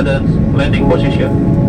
The landing position.